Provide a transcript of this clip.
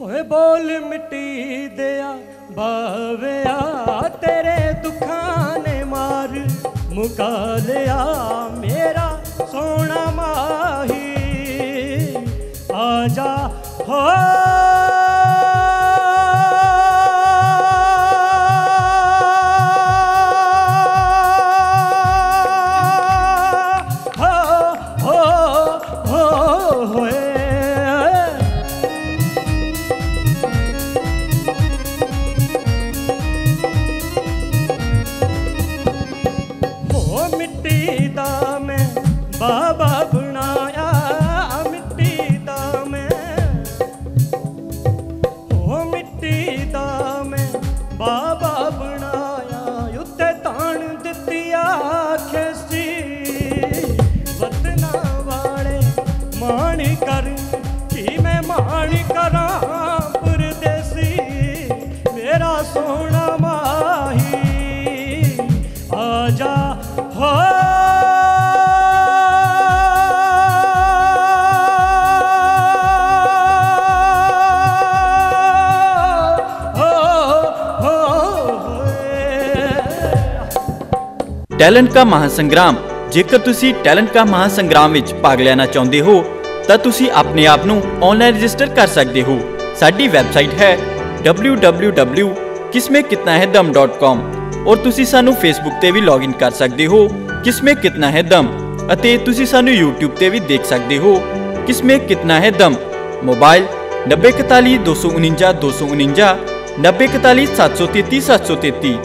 ਬੋਲ ਮਿੱਟੀ ਦਿਆ ਬਾਵਿਆ ਤੇਰੇ ਦੁੱਖਾਂ ਨੇ ਮਾਰ। ਮੁਕਾ ਲਿਆ ਮੇਰਾ ਸੋਹਣਾ ਮਾਹੀ। ਆ ਜਾ, ਹੋ ਦਿੱਤੀ ਮਿੱਟੀ ਦਾ ਮੈਂ ਬਾਬਾ ਬਣਾਇਆ, ਉੱਤੇ ਤਾਣ ਦਿੱਤੀ ਆਖੇ ਸੀ। ਵਤਨਾ ਵਾਲੇ ਮਾਣ ਕਰ, ਕੀ ਮੈਂ ਮਾਣ ਕਰਾਂ ਪਰਦੇਸੀ? ਮੇਰਾ ਸੋਹਣਾ ਮਾਹੀ, ਆ ਜਾ, ਹੋ ਟੈਲੈਂਟ ਕਾ ਮਹਾਸੰਗਰਾਮ। ਜੇਕਰ ਤੁਸੀਂ ਟੈਲੈਂਟ ਕਾ ਮਹਾਸੰਗਰਾਮ ਵਿੱਚ ਭਾਗ ਲੈਣਾ ਚਾਹੁੰਦੇ ਹੋ, ਤਾਂ ਤੁਸੀਂ ਆਪਣੇ ਆਪ ਨੂੰ ਆਨਲਾਈਨ ਰਜਿਸਟਰ ਕਰ ਸਕਦੇ ਹੋ। ਸਾਡੀ ਵੈਬਸਾਈਟ ਹੈ www.kismekitnahedam.com ਔਰ ਤੁਸੀਂ ਸਾਨੂੰ ਫੇਸਬੁੱਕ ਤੇ ਵੀ ਲੌਗਇਨ ਕਰ ਸਕਦੇ ਹੋ ਕਿਸਮੇ ਕਿਤਨਾ ਹੈ ਦਮ ਅਤੇ ਤੁਸੀਂ ਸਾਨੂੰ YouTube ਤੇ ਵੀ ਦੇਖ ਸਕਦੇ ਹੋ ਕਿਸਮੇ ਕਿਤਨਾ ਹੈ ਦਮ ਮੋਬਾਈਲ 9041 249